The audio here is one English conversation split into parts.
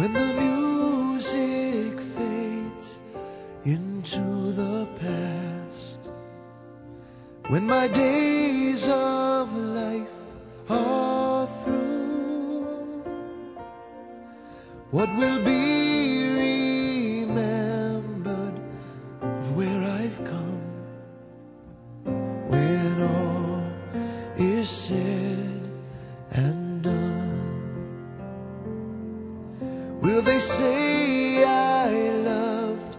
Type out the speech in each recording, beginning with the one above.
When the music fades into the past, when my days of life are through, what will be remembered of where I've come when all is said Will they say I loved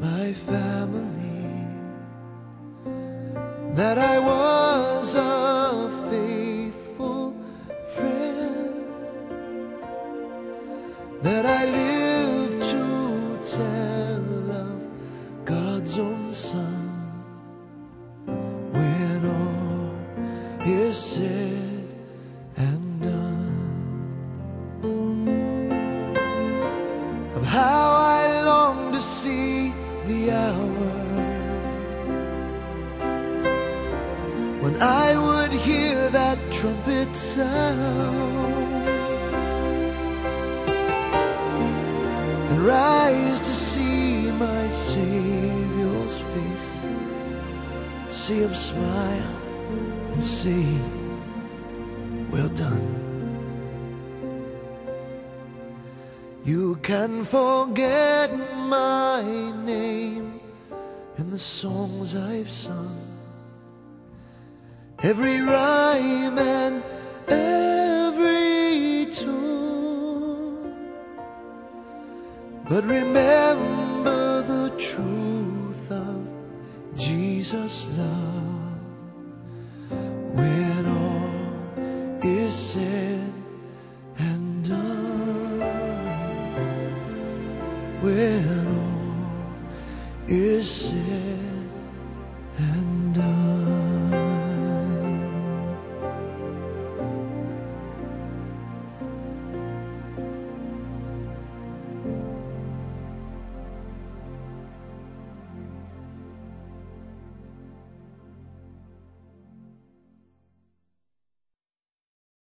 my family? That I was a faithful friend? That I lived to tell of God's own Son? When all is said of how I long to see the hour when I would hear that trumpet sound and rise to see my Savior's face, see him smile and say, Well done. Can forget my name and the songs I've sung, every rhyme and every tune. But remember the truth of Jesus' love when all is said.